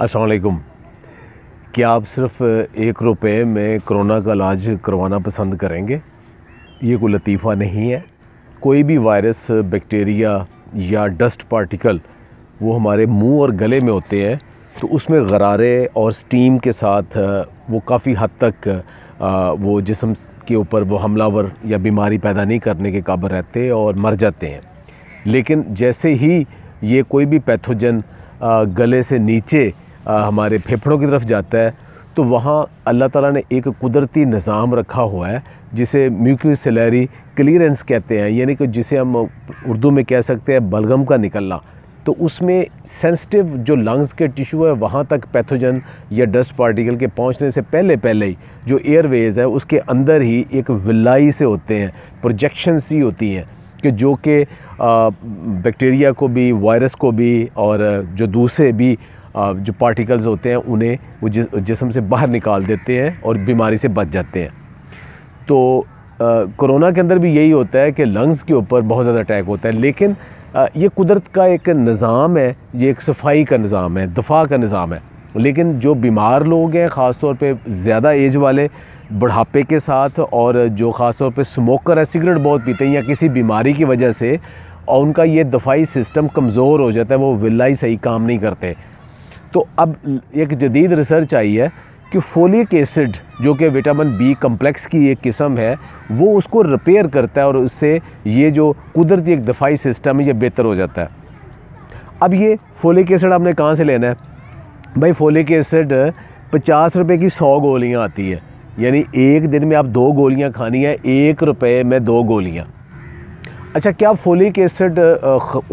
असलकुम क्या आप सिर्फ़ एक रुपए में कोरोना का इलाज करवाना पसंद करेंगे? ये कोई लतीफ़ा नहीं है। कोई भी वायरस, बैक्टीरिया या डस्ट पार्टिकल, वो हमारे मुँह और गले में होते हैं तो उसमें गरारे और स्टीम के साथ, वो काफ़ी हद तक वो जिसम के ऊपर वो हमलावर या बीमारी पैदा नहीं करने के काबिल रहते और मर जाते हैं। लेकिन जैसे ही ये कोई भी पैथोजन गले से नीचे हमारे फेफड़ों की तरफ़ जाता है तो वहाँ अल्लाह ताला ने एक कुदरती निज़ाम रखा हुआ है, जिसे म्यूक्यूसलरी क्लियरेंस कहते हैं, यानी कि जिसे हम उर्दू में कह सकते हैं बलगम का निकलना। तो उसमें सेंसिटिव जो लंग्स के टिश्यू है, वहाँ तक पैथोजन या डस्ट पार्टिकल के पहुँचने से पहले पहले ही जो एयरवेज़ है, उसके अंदर ही एक विलाई से होते हैं प्रोजेक्शन सी होती हैं, कि जो कि बैक्टीरिया को भी वायरस को भी, और जो दूसरे भी जो पार्टिकल्स होते हैं, उन्हें वो जिस, जिसम से बाहर निकाल देते हैं और बीमारी से बच जाते हैं। तो कोरोना के अंदर भी यही होता है कि लंग्स के ऊपर बहुत ज़्यादा अटैक होता है, लेकिन ये कुदरत का एक निज़ाम है, ये एक सफ़ाई का निज़ाम है, दफ़ा का निज़ाम है। लेकिन जो बीमार लोग हैं ख़ास तौर पे ज़्यादा एज वाले, बुढ़ापे के साथ और जो ख़ास तौर पे स्मोकर है, सिगरेट बहुत पीते हैं या किसी बीमारी की वजह से, और उनका ये दफाई सिस्टम कमज़ोर हो जाता है, वो विलाई सही काम नहीं करते। तो अब एक जदीद रिसर्च आई है कि फोलिक एसिड जो कि विटामिन बी कम्प्लेक्स की एक किस्म है, वो उसको रिपेयर करता है और उससे ये जो कुदरती एक दफाई सिस्टम है, ये बेहतर हो जाता है। अब ये फोलिक एसिड आपने कहाँ से लेना है? भाई फोलिक एसिड पचास रुपये की सौ गोलियाँ आती है। यानी एक दिन में आप दो गोलियाँ खानी है, एक रुपये में दो गोलियाँ। अच्छा क्या फोलिक एसिड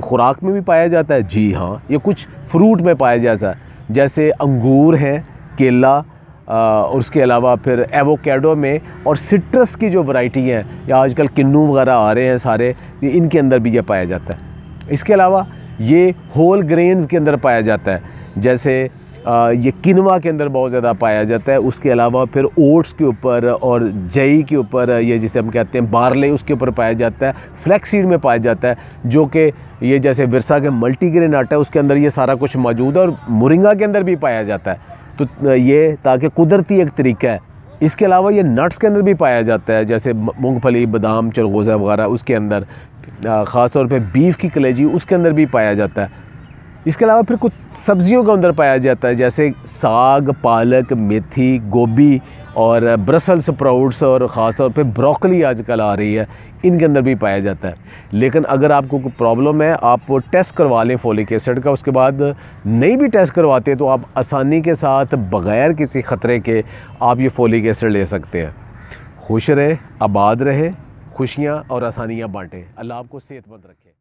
खुराक में भी पाया जाता है? जी हाँ ये कुछ फ्रूट में पाया जाता है। जैसे अंगूर हैं, केला और उसके अलावा फिर एवोकेडो में और सिट्रस की जो वैरायटी हैं, या आजकल किन्नू वगैरह आ रहे हैं सारे इनके अंदर भी ये पाया जाता है। इसके अलावा ये होल ग्रेन्स के अंदर पाया जाता है। जैसे ये किनवा के अंदर बहुत ज़्यादा पाया जाता है। उसके अलावा फिर ओट्स के ऊपर और जई के ऊपर, ये जिसे हम कहते हैं, बारले, उसके ऊपर पाया जाता है। फ्लैक्स सीड में पाया जाता है, जो कि ये जैसे विरसा के मल्टीग्रेन आटा है, उसके अंदर ये सारा कुछ मौजूद है और मुरिंगा के अंदर भी पाया जाता है। तो ये ताकि कुदरती एक तरीका है। इसके अलावा ये नट्स के अंदर भी पाया जाता है, जैसे मूंगफली, बादाम, चरगोज़ा वगैरह, उसके अंदर ख़ास तौर पे बीफ की कलेजी, उसके अंदर भी पाया जाता है। इसके अलावा फिर कुछ सब्जियों के अंदर पाया जाता है, जैसे साग, पालक, मेथी, गोभी और ब्रसल स्प्राउट्स और ख़ास तौर पे ब्रोकली आजकल आ रही है। इनके अंदर भी पाया जाता है। लेकिन अगर आपको कोई प्रॉब्लम है, आप टेस्ट करवा लें फोलिक एसिड का, उसके बाद नहीं भी टेस्ट करवाते तो आप आसानी के साथ बग़ैर किसी ख़तरे के आप ये फोलिक एसिड ले सकते हैं। खुश रहें, आबाद रहें, खुशियाँ और आसानियाँ बाँटें। अल्लाह आपको सेहतमंद रखे।